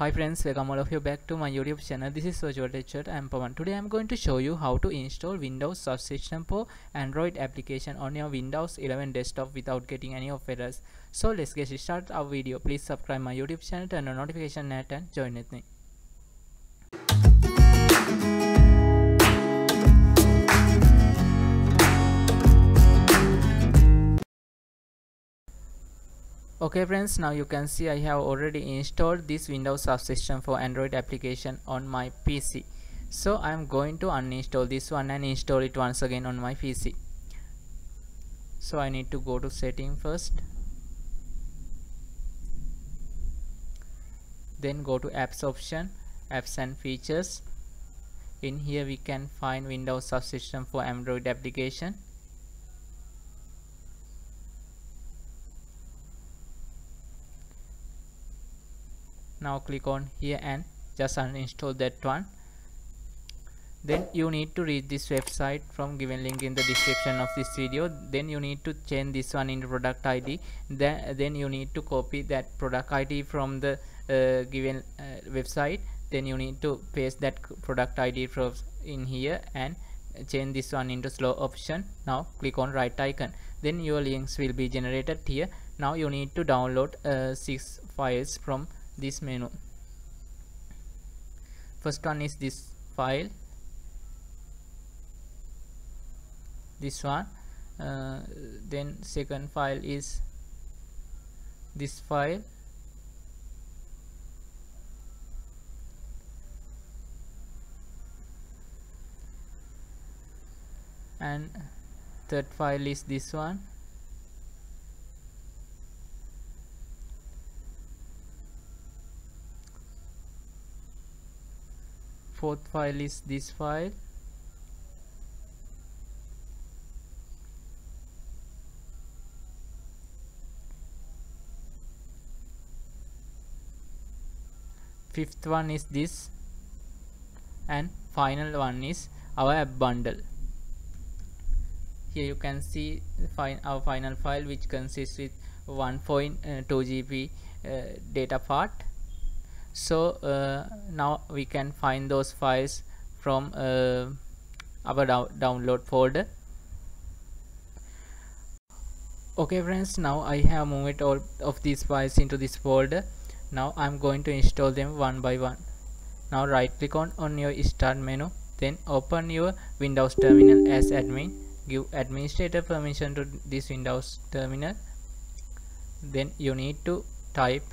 Hi friends, welcome all of you back to my YouTube channel. This is Virtual Teacher. I am Pawan. Today I am going to show you how to install Windows Subsystem for Android application on your Windows 11 desktop without getting any of errors. So let's get started our video. Please subscribe my YouTube channel, turn on notification net and join with me. Okay friends now you can see I have already installed this Windows subsystem for Android application on my PC so I am going to uninstall this one and install it once again on my PC so I need to go to setting first. Then go to apps option apps and features. In here we can find Windows subsystem for Android application now click on here and just uninstall that one. Then you need to reach this website from given link in the description of this video. Then you need to change this one into product id then then you need to copy that product id from the uh, given uh, website. Then you need to paste that product id from in here and change this one into slow option. Now click on right icon. Then your links will be generated here. Now you need to download uh, six files from this menu. First one is this file. This one. Uh, then second file is this file. And third file is this one fourth file is this file. Fifth one is this and final one is our app bundle. Here you can see our final file which consists with 1.2 GB uh, data part so uh, now we can find those files from uh, our download folder. Okay friends now I have moved all of these files into this folder. Now I'm going to install them one by one. Now right click on on your start menu then open your Windows terminal as admin. Give administrator permission to this Windows terminal. Then you need to type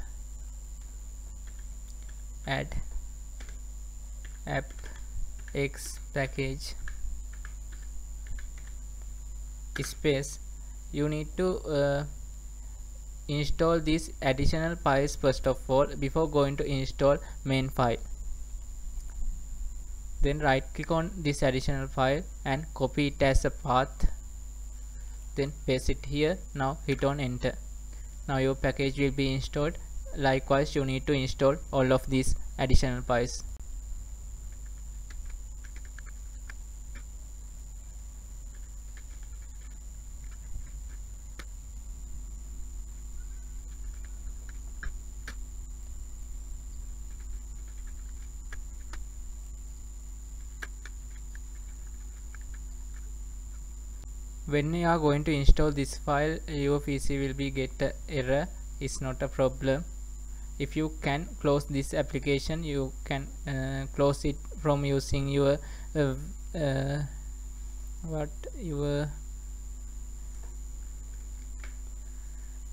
add app x package space. You need to uh, install these additional files first of all before going to install main file. Then right click on this additional file and copy it as a path. Then paste it here. Now hit on enter. Now your package will be installed likewise you need to install all of these additional files. When you are going to install this file your PC will be get error. It's not a problem if you can close this application you can uh, close it from using your uh, uh, what your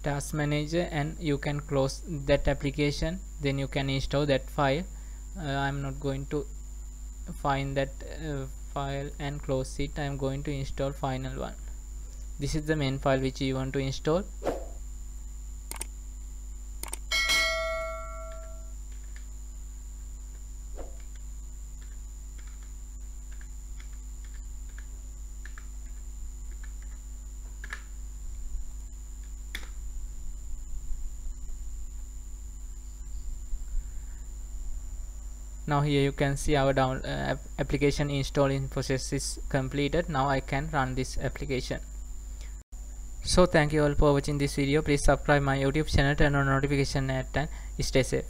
task manager and you can close that application. Then you can install that file. Uh, I'm not going to find that uh, file and close it. I'm going to install final one. This is the main file which you want to install now here you can see our down uh, application install in process is completed. Now i can run this application. So thank you all for watching this video. Please subscribe my youtube channel. Turn on notification at and stay safe.